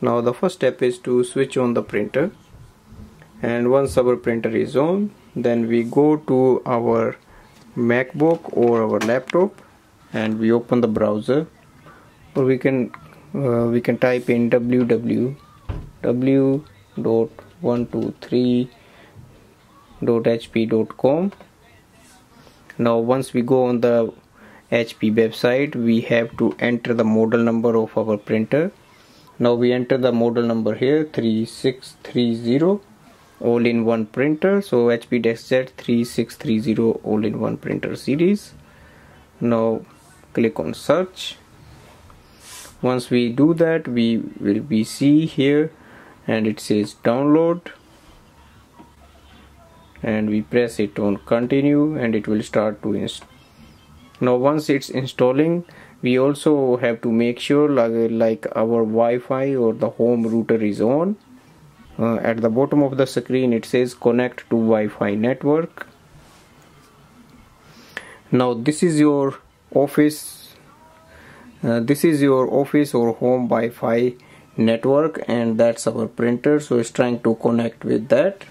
now the first step is to switch on the printer. And once our printer is on then we go to our macbook or our laptop and we open the browser. Or we can uh, we can type in www.123.hp.com now once we go on the HP website we have to enter the model number of our printer now we enter the model number here 3630 all in one printer. So HP DeskJet 3630 all in one printer series. Now click on search. Once we do that we will be see here and it says download. And we press it on continue and it will start to install now once it's installing we also have to make sure like, like our Wi-Fi or the home router is on. Uh, at the bottom of the screen it says connect to Wi-Fi network. Now this is your office uh, this is your office or home Wi-Fi network and that's our printer so it's trying to connect with that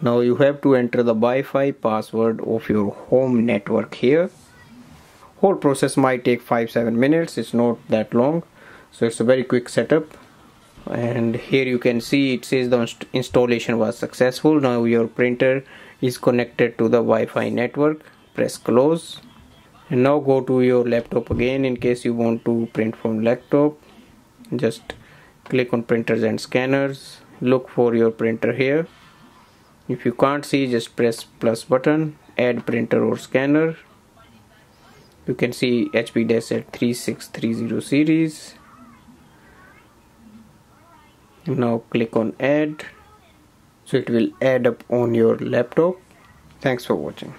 now you have to enter the Wi-Fi password of your home network here. Whole process might take 5-7 minutes. It's not that long. So it's a very quick setup. And here you can see it says the inst installation was successful. Now your printer is connected to the Wi-Fi network. Press close. And now go to your laptop again in case you want to print from laptop. Just click on printers and scanners. Look for your printer here if you can't see just press plus button add printer or scanner. You can see HP DeskJet 3630 series. Now click on add. So it will add up on your laptop. Thanks for watching